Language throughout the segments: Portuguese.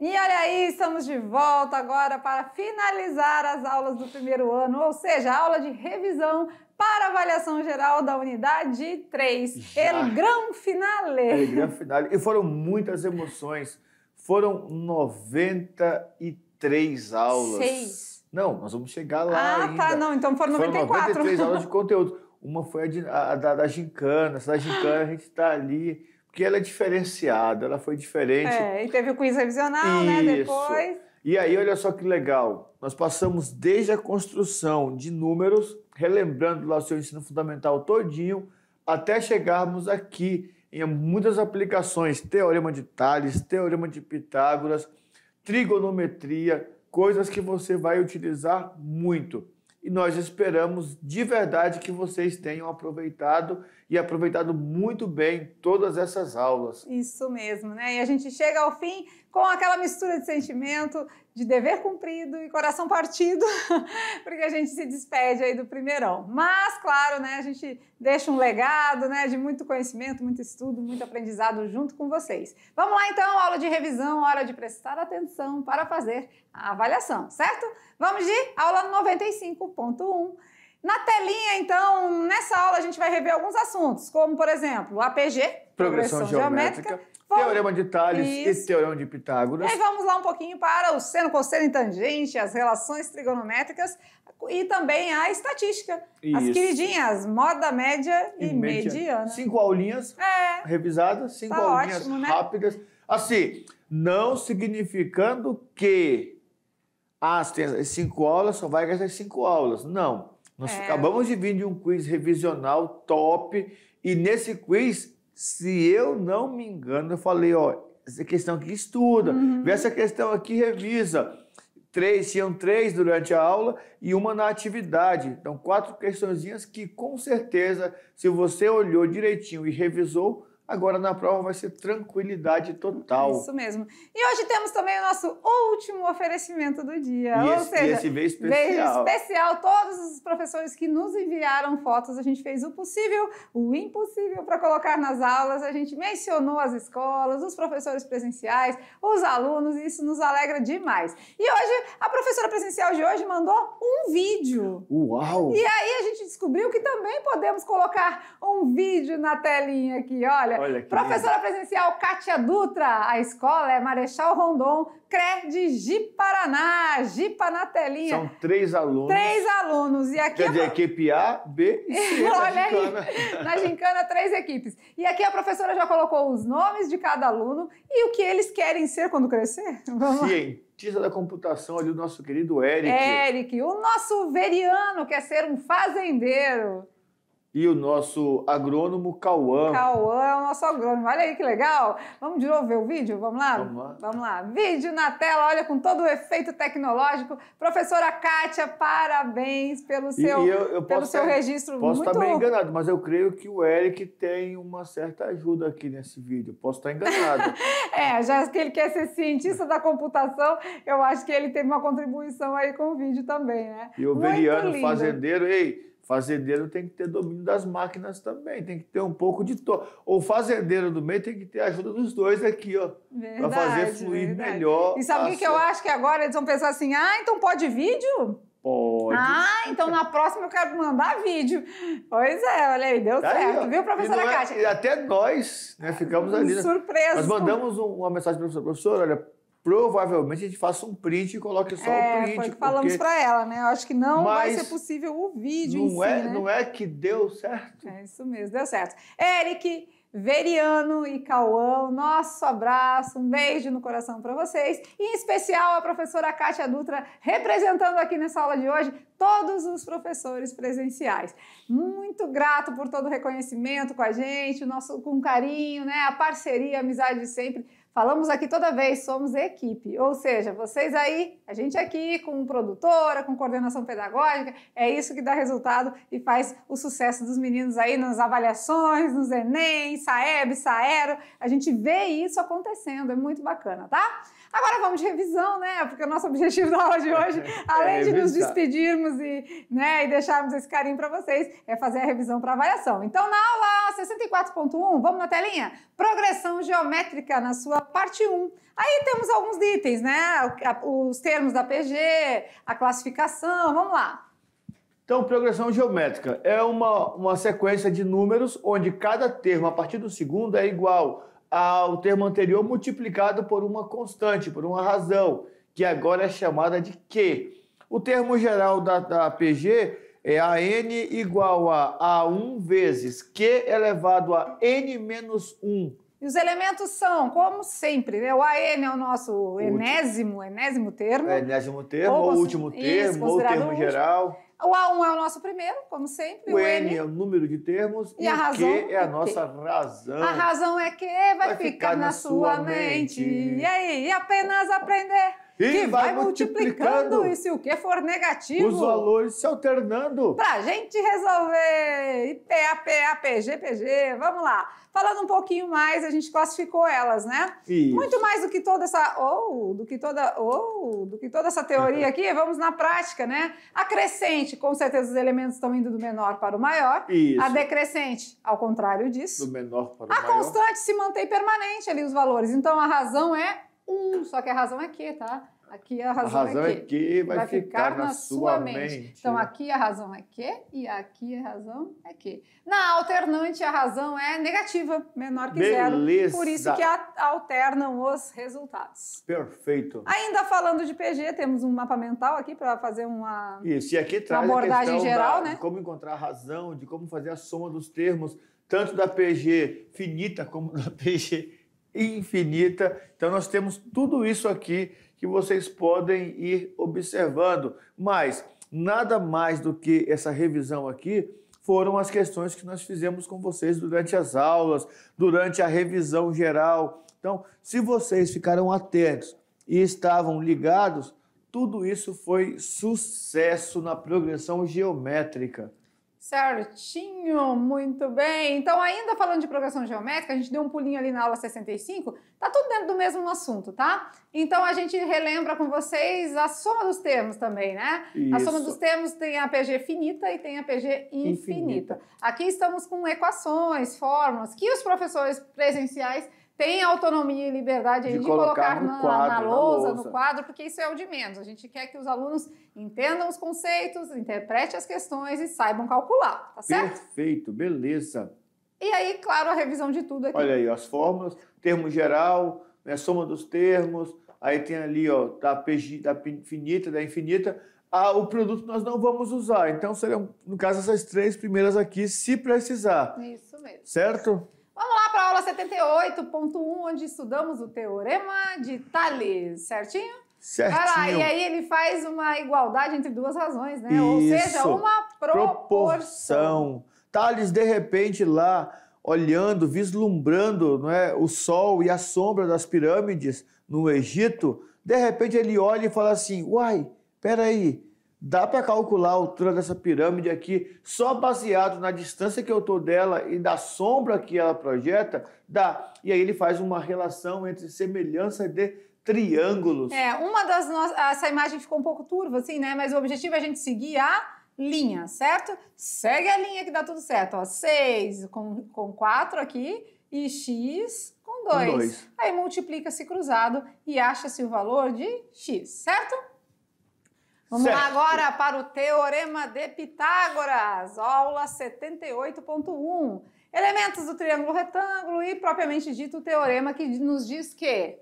estamos de volta agora para finalizar as aulas do primeiro ano, ou seja, a aula de revisão para avaliação geral da unidade 3, Já. El Gran Finale. El Gran Finale. E foram muitas emoções. Foram 93 aulas. Seis. Não, nós vamos chegar lá Ah, ainda. tá, não, então foram 94. Foram 93 aulas de conteúdo. Uma foi a, de, a, a da, da gincana. Essa da gincana a gente está ali porque ela é diferenciada, ela foi diferente. É, e teve o quiz revisional, né, Isso. né, depois. E aí, olha só que legal, nós passamos desde a construção de números, relembrando lá o seu ensino fundamental todinho, até chegarmos aqui em muitas aplicações, teorema de Tales, teorema de Pitágoras, trigonometria, coisas que você vai utilizar muito e nós esperamos de verdade que vocês tenham aproveitado e aproveitado muito bem todas essas aulas. Isso mesmo, né? E a gente chega ao fim com aquela mistura de sentimento de dever cumprido e coração partido, porque a gente se despede aí do primeirão. Mas, claro, né, a gente deixa um legado, né, de muito conhecimento, muito estudo, muito aprendizado junto com vocês. Vamos lá então, aula de revisão, hora de prestar atenção para fazer a avaliação, certo? Vamos de aula 95.1. Na telinha, então, nessa aula a gente vai rever alguns assuntos, como, por exemplo, APG, progressão, progressão geométrica, geométrica Vamos... Teorema de Tales Isso. e Teorema de Pitágoras. E aí vamos lá um pouquinho para o seno, cosseno e tangente, as relações trigonométricas e também a estatística. Isso. As queridinhas, moda média e, e mediana. Cinco aulinhas é. revisadas, cinco tá aulinhas ótimo, né? rápidas. Assim, não significando que ah, as cinco aulas, só vai gastar cinco aulas. Não. Nós é. acabamos de vir de um quiz revisional top e nesse quiz se eu não me engano, eu falei, ó, essa questão aqui estuda, uhum. vê essa questão aqui revisa. Três, tinham três durante a aula e uma na atividade. Então, quatro questõezinhas que, com certeza, se você olhou direitinho e revisou, Agora na prova vai ser tranquilidade total. Isso mesmo. E hoje temos também o nosso último oferecimento do dia. E Ou esse, seja, esse veio especial. Veio especial. Todos os professores que nos enviaram fotos, a gente fez o possível, o impossível para colocar nas aulas. A gente mencionou as escolas, os professores presenciais, os alunos, e isso nos alegra demais. E hoje, a professora presencial de hoje mandou um vídeo. Uau! E aí a gente descobriu que também podemos colocar um vídeo na telinha aqui, olha. Olha, Professora lindo. presencial Kátia Dutra, a escola é Marechal Rondon, CRE de Ji-Paraná, Jipa na telinha. São três alunos. Três alunos. E aqui Quer dizer, equipe A, B e C Olha na gincana. Aí, na gincana, três equipes. E aqui a professora já colocou os nomes de cada aluno e o que eles querem ser quando crescer. Vamos Cientista da computação ali, o nosso querido Eric. Eric, o nosso veriano quer ser um fazendeiro e o nosso agrônomo Cauã. Cauã é o nosso agrônomo. Olha aí que legal. Vamos de novo ver o vídeo? Vamos lá? Vamos lá. Vamos lá. Vídeo na tela, olha, com todo o efeito tecnológico. Professora Kátia, parabéns pelo seu, e eu, eu pelo seu estar, registro. Posso muito... estar bem enganado, mas eu creio que o Eric tem uma certa ajuda aqui nesse vídeo. Posso estar enganado. é, já que ele quer ser cientista da computação, eu acho que ele teve uma contribuição aí com o vídeo também, né? E o Veriano Fazendeiro, ei Fazendeiro tem que ter domínio das máquinas também, tem que ter um pouco de to... O fazendeiro do meio tem que ter a ajuda dos dois aqui, ó, para fazer fluir verdade. melhor. E sabe o que eu acho que agora eles vão pensar assim: "Ah, então pode vídeo?" Pode. Ah, então na próxima eu quero mandar vídeo. Pois é, olha aí, deu tá certo, aí, viu, professora é, Kátia? E até nós, né, ficamos ali. Né? Surpresa. Nós mandamos uma mensagem para a professora, olha, provavelmente a gente faça um print e coloque só é, o print. Foi que falamos para ela, né? Eu acho que não vai ser possível o vídeo não em si, é, né? Não é que deu certo? É isso mesmo, deu certo. Eric, Veriano e Cauã, nosso abraço, um beijo no coração para vocês. E em especial a professora Kátia Dutra, representando aqui nessa aula de hoje todos os professores presenciais. Muito grato por todo o reconhecimento com a gente, o nosso com carinho, né? A parceria, a amizade de sempre. Falamos aqui toda vez, somos equipe, ou seja, vocês aí, a gente aqui com produtora, com coordenação pedagógica, é isso que dá resultado e faz o sucesso dos meninos aí nas avaliações, nos Enem, Saeb, Saero, a gente vê isso acontecendo, é muito bacana, tá? Agora vamos de revisão, né? Porque o nosso objetivo da aula de hoje, é além é de nos despedirmos e, né, e deixarmos esse carinho para vocês, é fazer a revisão para avaliação. Então, na aula 64.1, vamos na telinha? Progressão geométrica na sua parte 1. Aí temos alguns itens, né? Os termos da PG, a classificação, vamos lá. Então, progressão geométrica é uma, uma sequência de números onde cada termo, a partir do segundo, é igual ao termo anterior multiplicado por uma constante, por uma razão, que agora é chamada de Q. O termo geral da, da PG é a n igual a A1 vezes Q elevado a n menos 1. E os elementos são, como sempre, né? o AN é o nosso enésimo, enésimo termo. É, enésimo termo, ou, ou último termo, isso, ou termo último. geral. O A1 é o nosso primeiro, como sempre. O, o N, N, é o número de termos e, e a razão Q é a nossa razão. A razão é que vai, vai ficar, ficar, na, sua mente. mente. E aí, e apenas aprender e que vai, multiplicando. E se o que for negativo. Os valores se alternando. Pra gente resolver. IPA, PA, PG, PG. Vamos lá. Falando um pouquinho mais, a gente classificou elas, né? Isso. Muito mais do que toda essa. Ou, do que toda. Ou, do que toda essa teoria aqui, vamos na prática, né? A crescente, com certeza os elementos estão indo do menor para o maior. Isso. A decrescente, ao contrário disso. Do menor para o a maior. A constante se mantém permanente ali os valores. Então a razão é um, só que a razão é que, tá? Aqui a razão, a razão é, que, é que vai, vai ficar, ficar, na, sua mente. mente. Então aqui a razão é que e aqui a razão é que. Na alternante a razão é negativa, menor que Beleza. zero. Por isso que alternam os resultados. Perfeito. Ainda falando de PG, temos um mapa mental aqui para fazer uma, isso. E aqui traz uma abordagem geral, da, né? De como encontrar a razão, de como fazer a soma dos termos, tanto da PG finita como da PG infinita. Então, nós temos tudo isso aqui que vocês podem ir observando. Mas nada mais do que essa revisão aqui foram as questões que nós fizemos com vocês durante as aulas, durante a revisão geral. Então, se vocês ficaram atentos e estavam ligados, tudo isso foi sucesso na progressão geométrica. Certinho, muito bem. Então, ainda falando de progressão geométrica, a gente deu um pulinho ali na aula 65, tá tudo dentro do mesmo assunto, tá? Então, a gente relembra com vocês a soma dos termos também, né? Isso. A soma dos termos tem a PG finita e tem a PG infinita. infinita. Aqui estamos com equações, fórmulas, que os professores presenciais tem autonomia e liberdade de, de colocar, colocar na, quadro, na, lousa, na lousa, no quadro, porque isso é o de menos. A gente quer que os alunos entendam os conceitos, interpretem as questões e saibam calcular, tá certo? Perfeito, beleza. E aí, claro, a revisão de tudo aqui. Olha aí, as fórmulas, termo geral, né, soma dos termos, aí tem ali, ó, da, PG, da infinita, da infinita, ah, o produto nós não vamos usar. Então, serão, no caso, essas três primeiras aqui, se precisar. Isso mesmo. Certo? Vamos lá para a aula 78.1, onde estudamos o Teorema de Tales, certinho? Certinho. Para, e aí ele faz uma igualdade entre duas razões, né? Isso. Ou seja, uma proporção. proporção. Tales, de repente, lá, olhando, vislumbrando não é, o sol e a sombra das pirâmides no Egito, de repente ele olha e fala assim, uai, peraí, Dá para calcular a altura dessa pirâmide aqui só baseado na distância que eu estou dela e da sombra que ela projeta? Dá. E aí ele faz uma relação entre semelhança de triângulos. É, uma das nossas. Essa imagem ficou um pouco turva, assim, né? Mas o objetivo é a gente seguir a linha, certo? Segue a linha que dá tudo certo. Ó, 6 com, com 4 aqui e x com 2. Aí multiplica-se cruzado e acha-se o valor de x, certo? Vamos certo. lá agora para o Teorema de Pitágoras, aula 78.1. Elementos do triângulo retângulo e, propriamente dito, o teorema que nos diz que...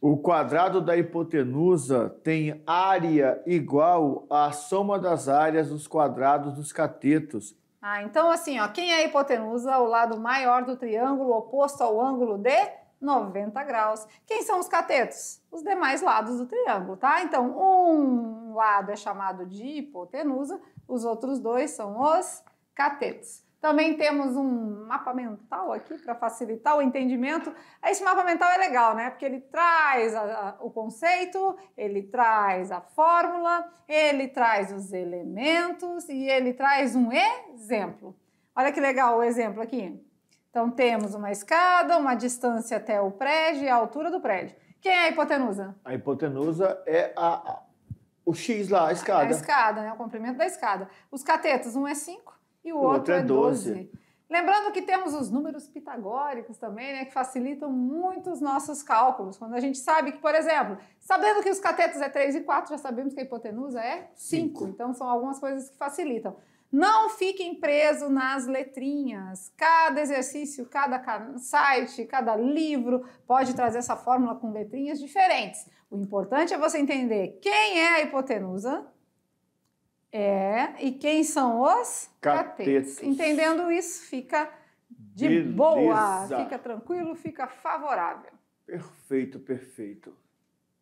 O quadrado da hipotenusa tem área igual à soma das áreas dos quadrados dos catetos. Ah, então assim, ó, quem é a hipotenusa? O lado maior do triângulo oposto ao ângulo de 90 graus. Quem são os catetos? Os demais lados do triângulo, tá? Então, um lado é chamado de hipotenusa, os outros dois são os catetos. Também temos um mapa mental aqui para facilitar o entendimento. Esse mapa mental é legal, né? Porque ele traz a, a, o conceito, ele traz a fórmula, ele traz os elementos e ele traz um exemplo. Olha que legal o exemplo aqui. Então, temos uma escada, uma distância até o prédio e a altura do prédio. Quem é a hipotenusa? A hipotenusa é a, a o X lá, a escada. A escada, né? O comprimento da escada. Os catetos, um é 5 e o, o outro, outro, é 12. 12. Lembrando que temos os números pitagóricos também, né, que facilitam muito os nossos cálculos. Quando a gente sabe que, por exemplo, sabendo que os catetos é 3 e 4, já sabemos que a hipotenusa é 5. Então, são algumas coisas que facilitam. Não fiquem presos nas letrinhas. Cada exercício, cada site, cada livro pode trazer essa fórmula com letrinhas diferentes. O importante é você entender quem é a hipotenusa, é, e quem são os catetos. catetos. Entendendo isso, fica de Beleza. boa, fica tranquilo, fica favorável. Perfeito, perfeito.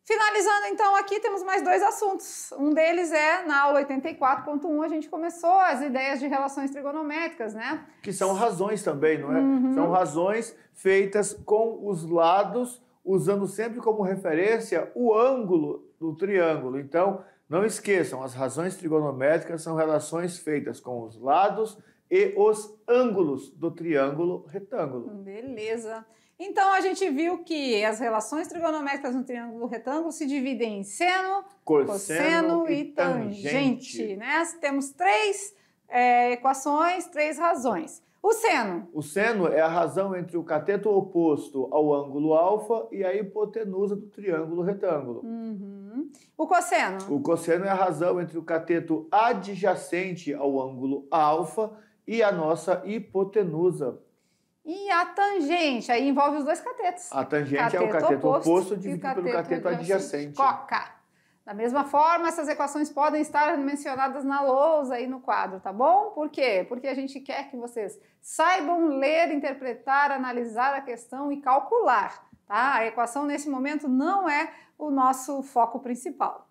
Finalizando, então, aqui temos mais dois assuntos. Um deles é, na aula 84.1, a gente começou as ideias de relações trigonométricas, né? Que são razões também, não é? Uhum. São razões feitas com os lados, usando sempre como referência o ângulo do triângulo. Então, não esqueçam, as razões trigonométricas são relações feitas com os lados e os ângulos do triângulo retângulo. Beleza. Então a gente viu que as relações trigonométricas no triângulo retângulo se dividem em seno, cosseno, cosseno e, tangente. tangente né? Temos três é, equações, três razões. O seno. O seno é a razão entre o cateto oposto ao ângulo alfa e a hipotenusa do triângulo retângulo. Uhum. O cosseno. O cosseno é a razão entre o cateto adjacente ao ângulo alfa e a nossa hipotenusa. E a tangente, aí envolve os dois catetos. A tangente cateto é o cateto oposto, oposto dividido cateto pelo cateto adjacente. Coca. Da mesma forma, essas equações podem estar mencionadas na lousa aí no quadro, tá bom? Por quê? Porque a gente quer que vocês saibam ler, interpretar, analisar a questão e calcular, tá? A equação nesse momento não é o nosso foco principal.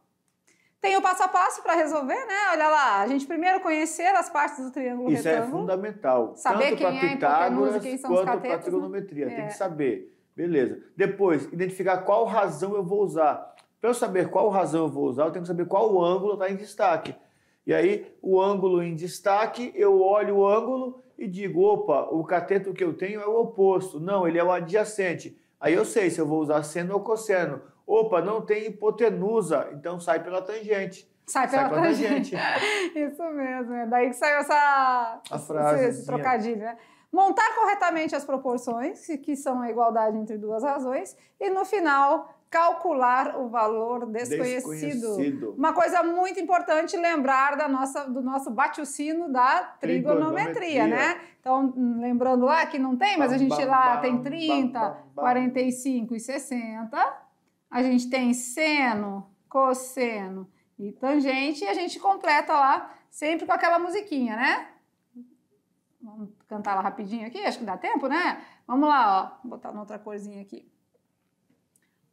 Tem o passo a passo para resolver, né? Olha lá, a gente primeiro conhecer as partes do triângulo Isso é retângulo. É fundamental. Saber tanto quem é Pitágoras, quem são quanto para trigonometria. Né? Tem que saber. Beleza. Depois, identificar qual razão eu vou usar. Para eu saber qual razão eu vou usar, eu tenho que saber qual ângulo está em destaque. E aí, o ângulo em destaque, eu olho o ângulo e digo, opa, o cateto que eu tenho é o oposto. Não, ele é o adjacente. Aí eu sei se eu vou usar seno ou cosseno. Opa, não tem hipotenusa, então sai pela tangente. Sai pela, sai tangente. tangente. Isso mesmo, é daí que saiu essa a frase, esse, esse trocadilho, né? Montar corretamente as proporções, que são a igualdade entre duas razões, e no final calcular o valor desconhecido. desconhecido. Uma coisa muito importante lembrar da nossa, do nosso bate-o-sino da trigonometria, trigonometria, né? Então, lembrando lá que não tem, mas a gente lá tem 30, 45 e 60 a gente tem seno, cosseno e tangente, e a gente completa lá sempre com aquela musiquinha, né? Vamos cantar lá rapidinho aqui, acho que dá tempo, né? Vamos lá, ó, vou botar outra corzinha aqui.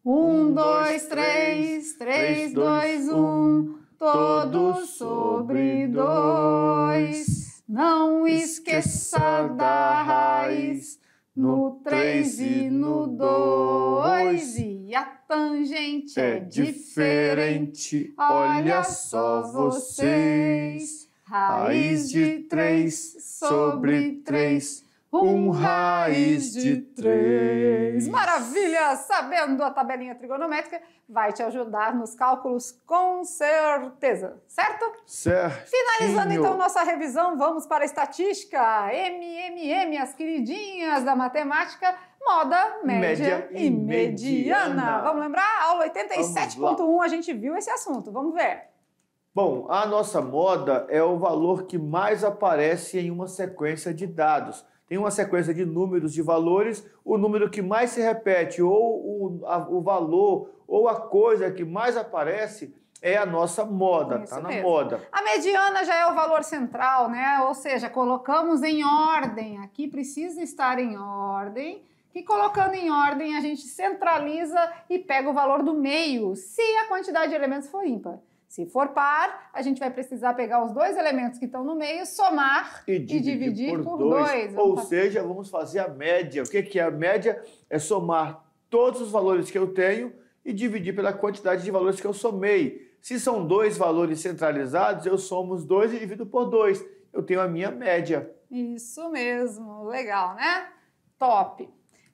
Um, dois, três, três, dois, um, todos sobre dois. Não esqueça da raiz no 3 e no 2 e a tangente é, é diferente. Olha só vocês, raiz de 3 sobre 3 um raiz de três. Maravilha! Sabendo a tabelinha trigonométrica vai te ajudar nos cálculos com certeza, certo? Certo. Finalizando então nossa revisão, vamos para a estatística. MMM, as queridinhas da matemática, moda, média, média e mediana. mediana. Vamos lembrar? Aula 87.1 a gente viu esse assunto. Vamos ver. Bom, a nossa moda é o valor que mais aparece em uma sequência de dados tem uma sequência de números, de valores, o número que mais se repete, ou o, a, o valor, ou a coisa que mais aparece é a nossa moda, Isso tá mesmo. na moda. A mediana já é o valor central, né? Ou seja, colocamos em ordem. Aqui precisa estar em ordem. E colocando em ordem, a gente centraliza e pega o valor do meio, se a quantidade de elementos for ímpar. Se for par, a gente vai precisar pegar os dois elementos que estão no meio, somar e dividir, e dividir por, por, dois. dois. Ou seja, vamos fazer a média. O que é a média? É somar todos os valores que eu tenho e dividir pela quantidade de valores que eu somei. Se são dois valores centralizados, eu somo os dois e divido por dois. Eu tenho a minha média. Isso mesmo, legal, né? Top.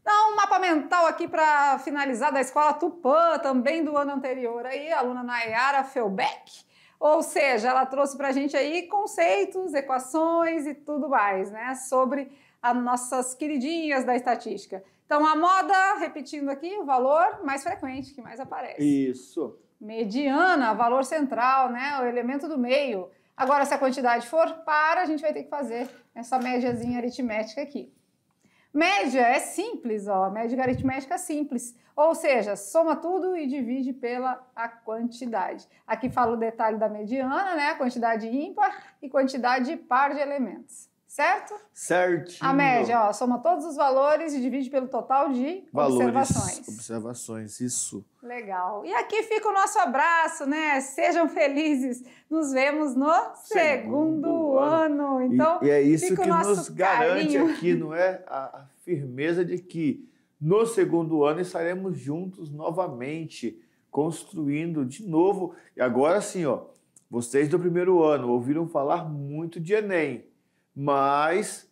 Então, um mapa mental aqui para finalizar da escola Tupã, também do ano anterior aí, a aluna Nayara Felbeck. Ou seja, ela trouxe para a gente aí conceitos, equações e tudo mais, né? Sobre as nossas queridinhas da estatística. Então, a moda, repetindo aqui, o valor mais frequente que mais aparece. Isso. Mediana, valor central, né? O elemento do meio. Agora, se a quantidade for par, a gente vai ter que fazer essa médiazinha aritmética aqui. Média é simples, ó, média aritmética simples. Ou seja, soma tudo e divide pela a quantidade. Aqui fala o detalhe da mediana, né? A quantidade ímpar e quantidade par de elementos. Certo? Certinho. A média, ó, soma todos os valores e divide pelo total de valores, observações. Observações, isso. Legal. E aqui fica o nosso abraço, né? Sejam felizes. Nos vemos no segundo, segundo ano. Então, e, e, é isso que nos garante carinho. aqui, não é? A, a firmeza de que no segundo ano estaremos juntos novamente, construindo de novo. E agora sim, ó, vocês do primeiro ano ouviram falar muito de Enem mas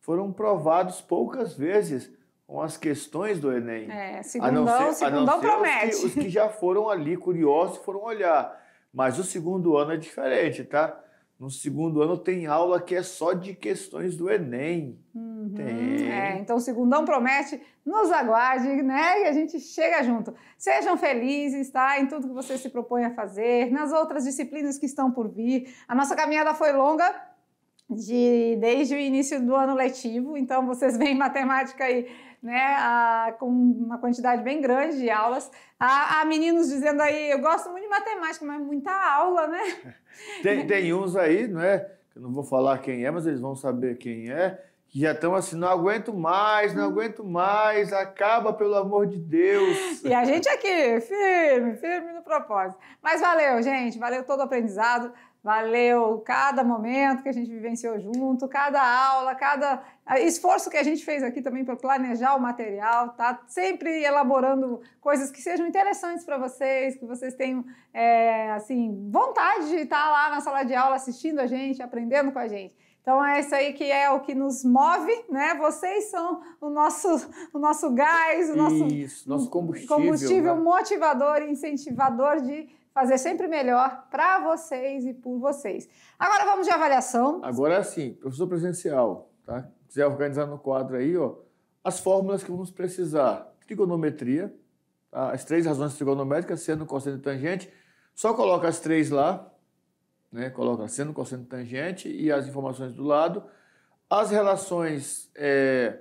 foram provados poucas vezes com as questões do Enem. É, segundão, a não ser, a não ser promete. Os que, os que já foram ali curiosos foram olhar. Mas o segundo ano é diferente, tá? No segundo ano tem aula que é só de questões do Enem. Uhum, tem. É, então o segundão promete, nos aguarde, né? E a gente chega junto. Sejam felizes, tá? Em tudo que você se propõe a fazer, nas outras disciplinas que estão por vir. A nossa caminhada foi longa, de, desde o início do ano letivo, então vocês veem matemática aí, né, a, com uma quantidade bem grande de aulas. Há, há, meninos dizendo aí, eu gosto muito de matemática, mas muita aula, né? Tem, tem uns aí, não é? Eu não vou falar quem é, mas eles vão saber quem é, que já estão assim, não aguento mais, não aguento mais, acaba pelo amor de Deus. E a gente aqui, firme, firme no propósito. Mas valeu, gente, valeu todo o aprendizado. Valeu cada momento que a gente vivenciou junto, cada aula, cada esforço que a gente fez aqui também para planejar o material, tá? Sempre elaborando coisas que sejam interessantes para vocês, que vocês tenham, é, assim, vontade de estar lá na sala de aula assistindo a gente, aprendendo com a gente. Então é isso aí que é o que nos move, né? Vocês são o nosso, o nosso gás, o nosso, isso, nosso combustível, combustível né? motivador e incentivador de fazer sempre melhor para vocês e por vocês. Agora vamos de avaliação. Agora sim, professor presencial, tá? Quiser organizar no quadro aí, ó, as fórmulas que vamos precisar. Trigonometria, tá? as três razões trigonométricas, seno, cosseno e tangente. Só coloca as três lá, né? Coloca seno, cosseno e tangente e as informações do lado. As relações, é,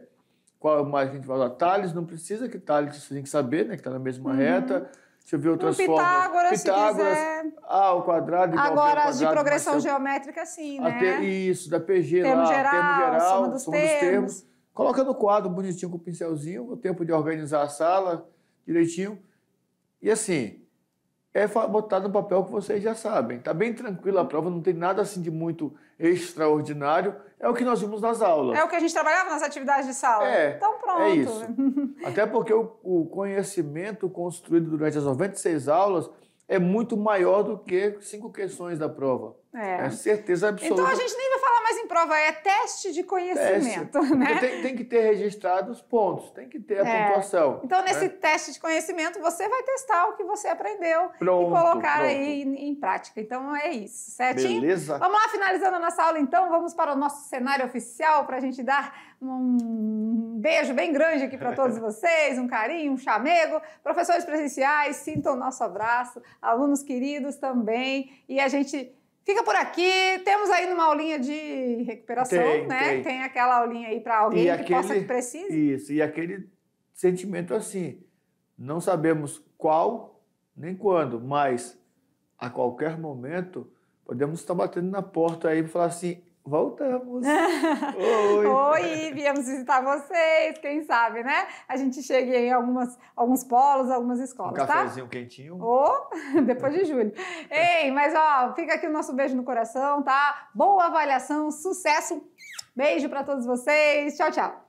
qual mais que a gente vai usar? Tales, não precisa que Tales você tem que saber, né? Que está na mesma uhum. reta. Deixa eu ver outras um Pitágoras, formas. Pitágoras, se quiser. Ah, o quadrado igual Agora, as de progressão geométrica, sim, né? Ter, isso, da PG termo lá, geral, termo geral, soma dos, soma termos. dos termos. Coloca no quadro bonitinho com o pincelzinho, o tempo de organizar a sala direitinho. E assim, é botar no papel que vocês já sabem. Tá bem tranquila a prova, não tem nada assim de muito extraordinário. É o que nós vimos nas aulas. É o que a gente trabalhava nas atividades de sala. É, então pronto. É isso. Até porque o, o conhecimento construído durante as 96 aulas é muito maior do que cinco questões da prova. É. é certeza absoluta. Então a gente nem vai falar mais em prova, é teste de conhecimento. Teste. Né? Tem, tem, que ter registrado os pontos, tem que ter a é. pontuação. Então, nesse né? teste de conhecimento, você vai testar o que você aprendeu pronto, e colocar pronto. aí em, em, prática. Então é isso, certinho? Beleza. Vamos lá, finalizando a nossa aula, então, vamos para o nosso cenário oficial para a gente dar um beijo bem grande aqui para todos vocês, um carinho, um chamego. Professores presenciais, sintam o nosso abraço, alunos queridos também. E a gente Fica por aqui. Temos aí uma aulinha de recuperação, tem, né? Tem. tem aquela aulinha aí para alguém e que aquele, possa que precise. Isso, e aquele sentimento assim, não sabemos qual nem quando, mas a qualquer momento podemos estar batendo na porta aí e falar assim, Voltamos. Oi. Oi, viemos visitar vocês, quem sabe, né? A gente chega em algumas, alguns polos, algumas escolas, um tá? cafezinho quentinho. Ou depois de julho. Ei, mas ó, fica aqui o nosso beijo no coração, tá? Boa avaliação, sucesso. Beijo para todos vocês. Tchau, tchau.